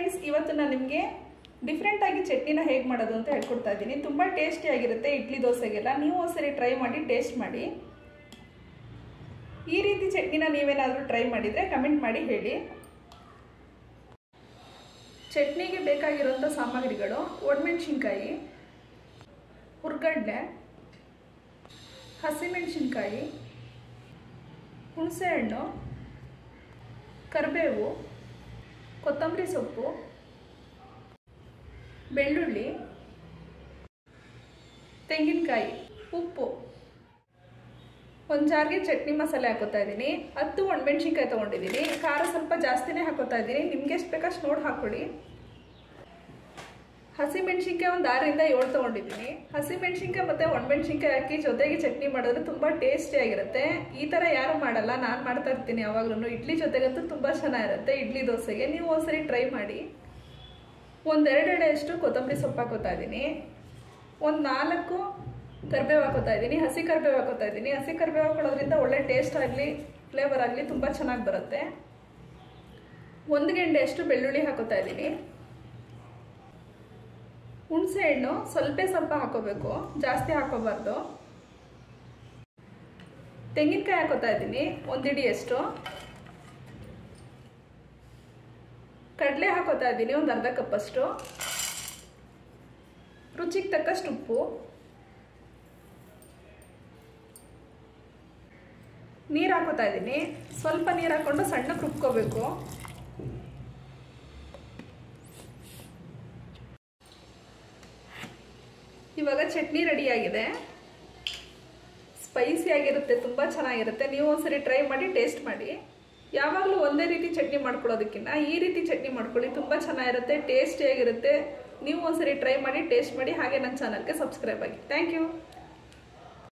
Friends, ಇವತ್ತು ನಾನು ನಿಮಗೆ ಡಿಫ್ರೆಂಟಾಗಿ ಚಟ್ನಿನ ಹೇಗೆ ಮಾಡೋದು ಅಂತ ಹೇಳ್ಕೊಡ್ತಾ ಇದ್ದೀನಿ. ತುಂಬ ಟೇಸ್ಟಿಯಾಗಿರುತ್ತೆ ಇಡ್ಲಿ ದೋಸೆಗೆಲ್ಲ. ನೀವು ಒಂದ್ಸರಿ ಟ್ರೈ ಮಾಡಿ ಟೇಸ್ಟ್ ಮಾಡಿ. ಈ ರೀತಿ ಚಟ್ನಿನ ನೀವೇನಾದರೂ ಟ್ರೈ ಮಾಡಿದರೆ ಕಮೆಂಟ್ ಮಾಡಿ ಹೇಳಿ. ಚಟ್ನಿಗೆ ಬೇಕಾಗಿರುವಂಥ ಸಾಮಗ್ರಿಗಳು, ಒಣಮೆಣ್ಸಿನ್ಕಾಯಿ, ಹುರ್ಗಡ್ಲೆ, ಹಸಿಮೆಣ್ಸಿನ್ಕಾಯಿ, ಹುಣಸೆಹಣ್ಣು, ಕರಿಬೇವು ಕೊತ್ತಂಬರಿ ಸೊಪ್ಪು, ಬೆಳ್ಳುಳ್ಳಿ, ತೆಂಗಿನಕಾಯಿ, ಉಪ್ಪು. ಒಂದು ಜಾರಿಗೆ ಚಟ್ನಿ ಮಸಾಲೆ ಹಾಕೋತಾ ಇದ್ದೀನಿ. ಹತ್ತು ಒಣಮೆಣ್ಸಿನ್ಕಾಯಿ ತೊಗೊಂಡಿದ್ದೀನಿ. ಖಾರ ಸ್ವಲ್ಪ ಜಾಸ್ತಿನೇ ಹಾಕೋತಾ ಇದ್ದೀನಿ. ನಿಮ್ಗೆ ಎಷ್ಟು ಬೇಕಷ್ಟು ನೋಡಿ ಹಾಕ್ಕೊಳ್ಳಿ ಹಸಿ ಮೆಣಸಿನ್ಕಾಯಿ ಒಂದು ಆರರಿಂದ ಏಳು ತೊಗೊಂಡಿದ್ದೀನಿ. ಹಸಿ ಮೆಣಸಿನ್ಕಾಯಿ ಮತ್ತು ಒಣಮೆಣ್ಸಿನ್ಕಾಯಿ ಹಾಕಿ ಜೊತೆಗೆ ಚಟ್ನಿ ಮಾಡಿದ್ರೆ ತುಂಬ ಟೇಸ್ಟಿಯಾಗಿರುತ್ತೆ ಈ ಥರ ಯಾರು ಮಾಡಲ್ಲ, ನಾನು ಮಾಡ್ತಾ ಇರ್ತೀನಿ ಯಾವಾಗಲೂ ಇಡ್ಲಿ ಜೊತೆಗಂತೂ ತುಂಬ ಚೆನ್ನಾಗಿರುತ್ತೆ ಇಡ್ಲಿ ದೋಸೆಗೆ. ನೀವು ಒಂದ್ಸರಿ ಟ್ರೈ ಮಾಡಿ. ಒಂದೆರಡೆಡೆಯಷ್ಟು ಕೊತ್ತಂಬರಿ ಸೊಪ್ಪು ಹಾಕೋತಾ ಇದ್ದೀನಿ. ಒಂದು ನಾಲ್ಕು ಕರ್ಬೇವು ಹಾಕೋತಾ ಇದ್ದೀನಿ. ಹಸಿ ಕರ್ಬೇವು ಹಾಕೋತಾ ಇದ್ದೀನಿ. ಹಸಿ ಕರಿಬೇವು ಹಾಕೊಳ್ಳೋದ್ರಿಂದ ಒಳ್ಳೆ ಟೇಸ್ಟ್ ಆಗಲಿ ಫ್ಲೇವರ್ ಆಗಲಿ ತುಂಬ ಚೆನ್ನಾಗಿ ಬರುತ್ತೆ. ಒಂದು ಗೆಂಡೆಯಷ್ಟು ಬೆಳ್ಳುಳ್ಳಿ ಹಾಕೋತಾ ಇದ್ದೀನಿ. ಹುಣಸೆ ಹಣ್ಣು ಸ್ವಲ್ಪ ಸ್ವಲ್ಪ ಹಾಕೋಬೇಕು, ಜಾಸ್ತಿ ಹಾಕೋಬಾರ್ದು. ತೆಂಗಿನಕಾಯಿ ಹಾಕೋತಾ ಇದ್ದೀನಿ, ಒಂದು ಕಡಲೆ ಹಾಕೋತಾ ಇದ್ದೀನಿ, ಒಂದು ಅರ್ಧ ಕಪ್ಪಷ್ಟು. ರುಚಿಗೆ ತಕ್ಕಷ್ಟು ಉಪ್ಪು. ನೀರು ಹಾಕೋತಾ ಇದ್ದೀನಿ, ಸ್ವಲ್ಪ ನೀರು ಹಾಕ್ಕೊಂಡು ಸಣ್ಣಕ್ಕೆ ರುಬ್ಕೋಬೇಕು. ಇವಾಗ ಚಟ್ನಿ ರೆಡಿಯಾಗಿದೆ ಸ್ಪೈಸಿಯಾಗಿರುತ್ತೆ ತುಂಬ ಚೆನ್ನಾಗಿರುತ್ತೆ. ನೀವು ಒಂದ್ಸರಿ ಟ್ರೈ ಮಾಡಿ ಟೇಸ್ಟ್ ಮಾಡಿ. ಯಾವಾಗಲೂ ಒಂದೇ ರೀತಿ ಚಟ್ನಿ ಮಾಡ್ಕೊಳ್ಳೋದಕ್ಕಿಂತ ಈ ರೀತಿ ಚಟ್ನಿ ಮಾಡ್ಕೊಳ್ಳಿ, ತುಂಬ ಚೆನ್ನಾಗಿರುತ್ತೆ ಟೇಸ್ಟಿಯಾಗಿರುತ್ತೆ ನೀವು ಒಂದ್ಸರಿ ಟ್ರೈ ಮಾಡಿ ಟೇಸ್ಟ್ ಮಾಡಿ, ಹಾಗೆ ನನ್ನ ಚಾನಲ್ಗೆ ಸಬ್ಸ್ಕ್ರೈಬ್ ಆಗಿ. Thank you